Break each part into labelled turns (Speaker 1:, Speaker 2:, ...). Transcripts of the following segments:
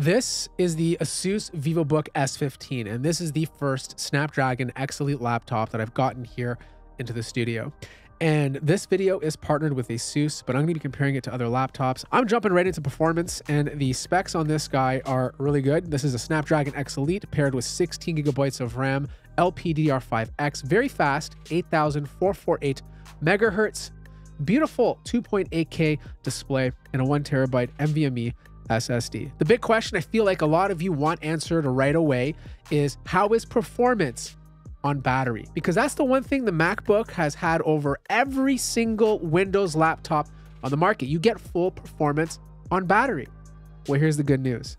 Speaker 1: This is the Asus VivoBook S15, and this is the first Snapdragon X Elite laptop that I've gotten here into the studio. And this video is partnered with Asus, but I'm going to be comparing it to other laptops. I'm jumping right into performance, and the specs on this guy are really good. This is a Snapdragon X Elite paired with 16 gigabytes of RAM, LPDDR5X, very fast, 8448 megahertz, beautiful 2.8K display, and a 1 terabyte NVMe SSD. The big question I feel like a lot of you want answered right away is how is performance on battery? Because that's the one thing the MacBook has had over every single Windows laptop on the market. You get full performance on battery. Well, here's the good news.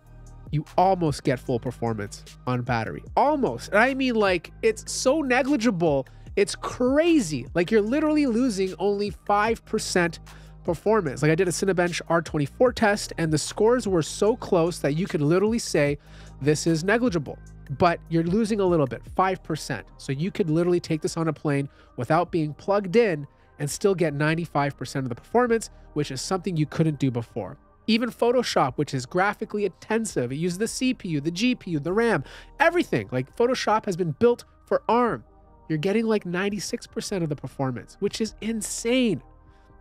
Speaker 1: You almost get full performance on battery. Almost. And I mean, like, it's so negligible. It's crazy. Like, you're literally losing only 5% performance. Like I did a Cinebench R24 test and the scores were so close that you could literally say this is negligible, but you're losing a little bit, 5%. So you could literally take this on a plane without being plugged in and still get 95% of the performance, which is something you couldn't do before. Even Photoshop, which is graphically intensive, it uses the CPU, the GPU, the RAM, everything. Like Photoshop has been built for ARM. You're getting like 96% of the performance, which is insane.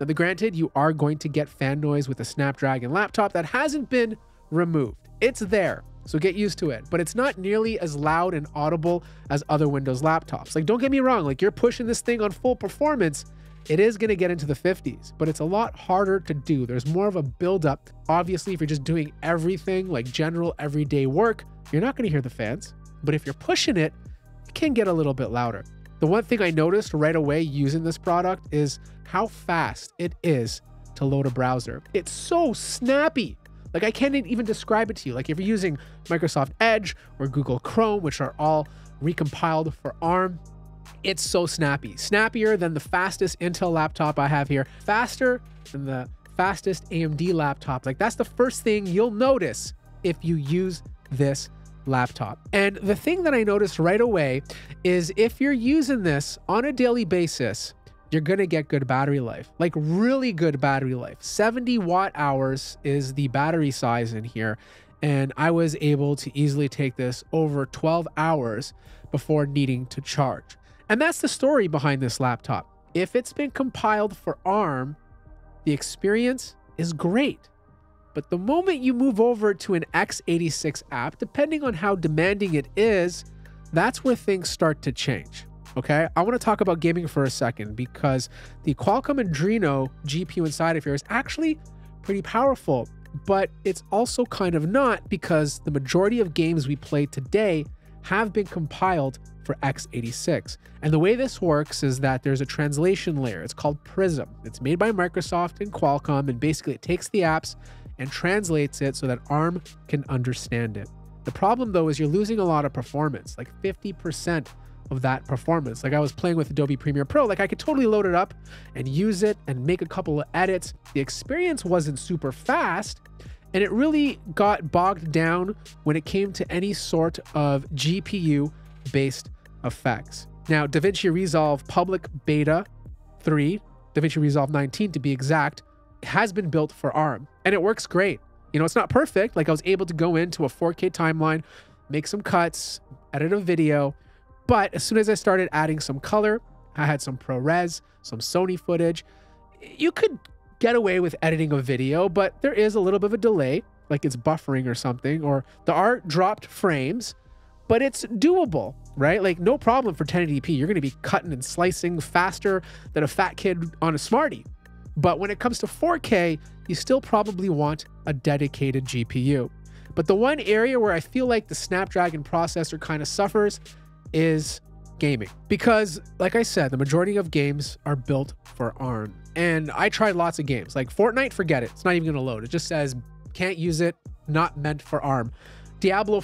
Speaker 1: Now, the granted, you are going to get fan noise with a Snapdragon laptop that hasn't been removed. It's there, so get used to it. But it's not nearly as loud and audible as other Windows laptops. Like, don't get me wrong, like you're pushing this thing on full performance, it is going to get into the 50s, but it's a lot harder to do. There's more of a buildup. Obviously, if you're just doing everything like general everyday work, you're not going to hear the fans. But if you're pushing it, it can get a little bit louder. The one thing I noticed right away using this product is how fast it is to load a browser. It's so snappy. Like I can't even describe it to you. Like if you're using Microsoft Edge or Google Chrome, which are all recompiled for ARM, it's so snappy. Snappier than the fastest Intel laptop I have here. Faster than the fastest AMD laptop. Like that's the first thing you'll notice if you use this laptop. And the thing that I noticed right away is if you're using this on a daily basis, you're going to get good battery life, like really good battery life. 70 watt hours is the battery size in here. And I was able to easily take this over 12 hours before needing to charge. And that's the story behind this laptop. If it's been compiled for ARM, the experience is great. But the moment you move over to an x86 app, depending on how demanding it is, that's where things start to change. Okay, I want to talk about gaming for a second because the Qualcomm Adreno GPU inside of here is actually pretty powerful, but it's also kind of not because the majority of games we play today have been compiled for x86. And the way this works is that there's a translation layer. It's called Prism. It's made by Microsoft and Qualcomm, and basically it takes the apps and translates it so that ARM can understand it. The problem though is you're losing a lot of performance, like 50% of that performance. Like I was playing with Adobe Premiere Pro, like I could totally load it up and use it and make a couple of edits. The experience wasn't super fast, and it really got bogged down when it came to any sort of GPU based effects. Now, DaVinci Resolve Public Beta 3, DaVinci Resolve 19 to be exact, has been built for ARM and it works great. You know, it's not perfect. Like I was able to go into a 4K timeline, make some cuts, edit a video. But as soon as I started adding some color, I had some ProRes, some Sony footage. You could get away with editing a video, but there is a little bit of a delay, like it's buffering or something, or the art dropped frames, but it's doable, right? Like no problem for 1080p. You're going to be cutting and slicing faster than a fat kid on a Smartie. But when it comes to 4K, you still probably want a dedicated GPU. But the one area where I feel like the Snapdragon processor kind of suffers is gaming. Because, like I said, the majority of games are built for ARM. And I tried lots of games. Like Fortnite, forget it. It's not even going to load. It just says can't use it, not meant for ARM. Diablo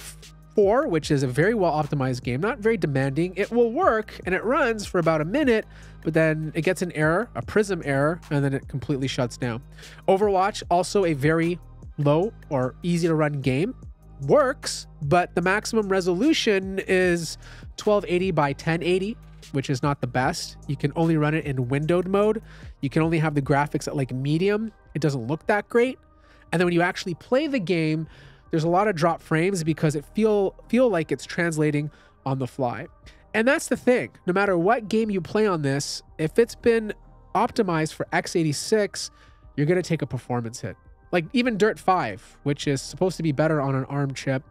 Speaker 1: 4, which is a very well optimized game, not very demanding. It will work and it runs for about a minute, but then it gets an error, a prism error, and then it completely shuts down. Overwatch, also a very low or easy to run game. Works, but the maximum resolution is 1280 by 1080, which is not the best. You can only run it in windowed mode. You can only have the graphics at like medium. It doesn't look that great. And then when you actually play the game, there's a lot of drop frames because it feel feel like it's translating on the fly. And that's the thing. No matter what game you play on this, if it's been optimized for x86, you're going to take a performance hit. Like even Dirt 5, which is supposed to be better on an ARM chip,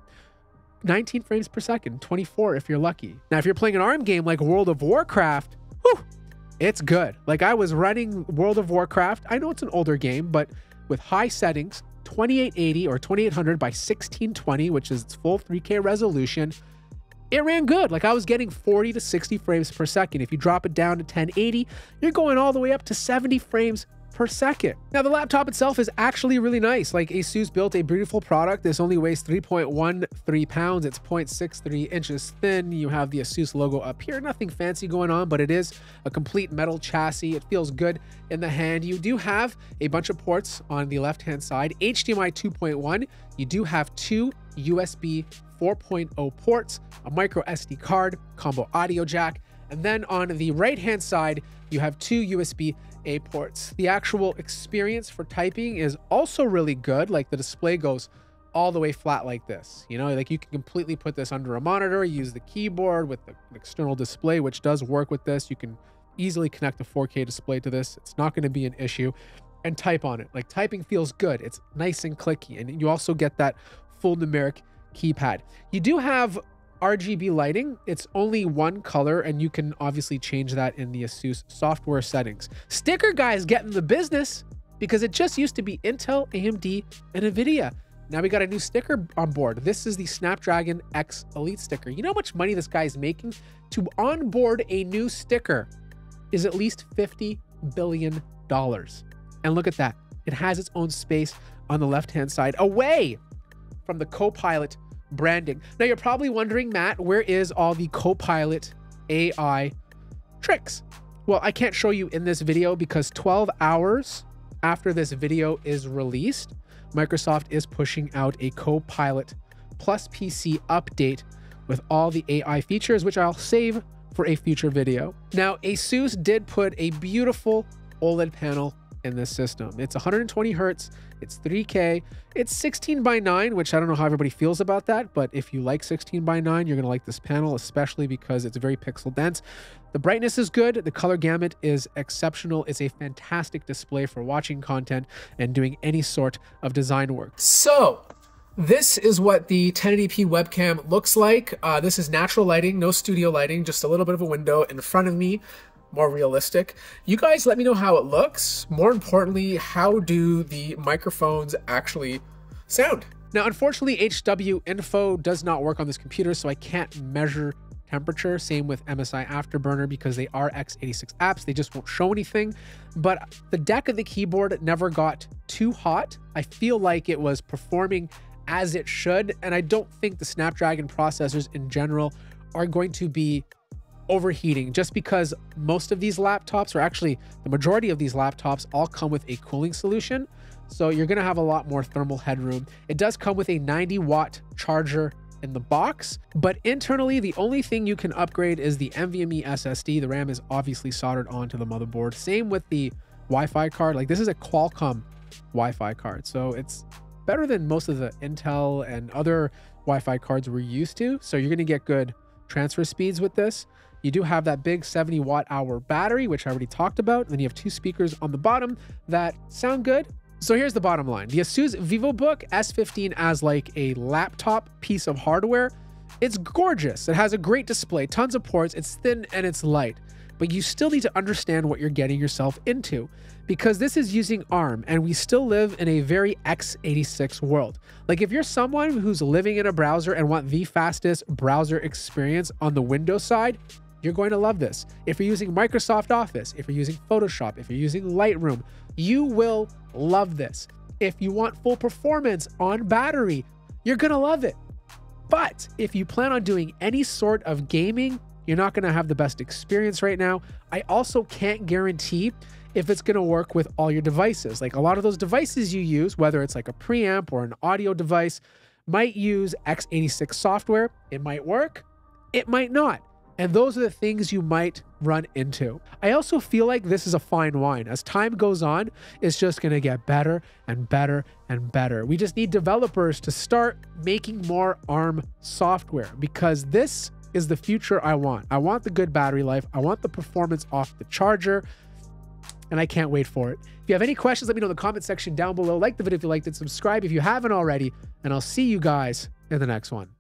Speaker 1: 19 frames per second, 24 if you're lucky. Now, if you're playing an ARM game like World of Warcraft, whew, it's good. Like I was running World of Warcraft. I know it's an older game, but with high settings, 2880 or 2800 by 1620, which is its full 3K resolution, it ran good. Like I was getting 40 to 60 frames per second. If you drop it down to 1080, you're going all the way up to 70 frames per second. Now, the laptop itself is actually really nice. Like Asus built a beautiful product. This only weighs 3.13 pounds. It's 0.63 inches thin. You have the Asus logo up here. Nothing fancy going on, but it is a complete metal chassis. It feels good in the hand. You do have a bunch of ports on the left-hand side. HDMI 2.1. You do have two USB 4.0 ports, a micro SD card, combo audio jack, and then on the right hand side, you have two USB A ports. The actual experience for typing is also really good. Like the display goes all the way flat like this. You know, like you can completely put this under a monitor, use the keyboard with the external display, which does work with this. You can easily connect a 4K display to this. It's not going to be an issue and type on it. Like typing feels good. It's nice and clicky. And you also get that full numeric keypad. You do have RGB lighting. It's only one color, and you can obviously change that in the Asus software settings. Sticker guys getting the business because it just used to be Intel, AMD, and NVIDIA. Now we got a new sticker on board. This is the Snapdragon X Elite sticker. You know how much money this guy is making? To onboard a new sticker is at least $50 billion. And look at that. It has its own space on the left-hand side away from the Copilot branding. Now you're probably wondering, Matt, where is all the Copilot AI tricks? Well, I can't show you in this video because 12 hours after this video is released, Microsoft is pushing out a Copilot plus PC update with all the AI features, which I'll save for a future video. Now, Asus did put a beautiful OLED panel in this system. It's 120 hertz, it's 3K, it's 16 by 9, which I don't know how everybody feels about that, but if you like 16 by 9, you're going to like this panel, especially because it's very pixel dense. The brightness is good, the color gamut is exceptional. It's a fantastic display for watching content and doing any sort of design work. So, this is what the 1080p webcam looks like. Uh, this is natural lighting, no studio lighting, just a little bit of a window in front of me more realistic. You guys let me know how it looks. More importantly, how do the microphones actually sound? Now, unfortunately, HWiNFO does not work on this computer, so I can't measure temperature. Same with MSI Afterburner because they are x86 apps. They just won't show anything. But the deck of the keyboard never got too hot. I feel like it was performing as it should. And I don't think the Snapdragon processors in general are going to be overheating just because most of these laptops, or actually the majority of these laptops, all come with a cooling solution. So you're going to have a lot more thermal headroom. It does come with a 90 watt charger in the box, but internally, the only thing you can upgrade is the NVMe SSD. The RAM is obviously soldered onto the motherboard. Same with the Wi Fi card. Like this is a Qualcomm Wi Fi card. So it's better than most of the Intel and other Wi Fi cards we're used to. So you're going to get good transfer speeds with this. You do have that big 70 watt hour battery, which I already talked about. Then you have two speakers on the bottom that sound good. So here's the bottom line. The Asus VivoBook S15 as like a laptop piece of hardware, it's gorgeous. It has a great display, tons of ports, it's thin and it's light. But you still need to understand what you're getting yourself into because this is using ARM and we still live in a very x86 world. Like if you're someone who's living in a browser and want the fastest browser experience on the Windows side, you're going to love this. If you're using Microsoft Office, if you're using Photoshop, if you're using Lightroom, you will love this. If you want full performance on battery, you're going to love it. But if you plan on doing any sort of gaming, you're not going to have the best experience right now. I also can't guarantee if it's going to work with all your devices. Like a lot of those devices you use, whether it's like a preamp or an audio device, might use x86 software. It might work, it might not. And those are the things you might run into. I also feel like this is a fine wine. As time goes on, it's just going to get better and better and better. We just need developers to start making more ARM software because this is the future I want. I want the good battery life. I want the performance off the charger and I can't wait for it. If you have any questions, let me know in the comment section down below. Like the video if you liked it, subscribe if you haven't already, and I'll see you guys in the next one.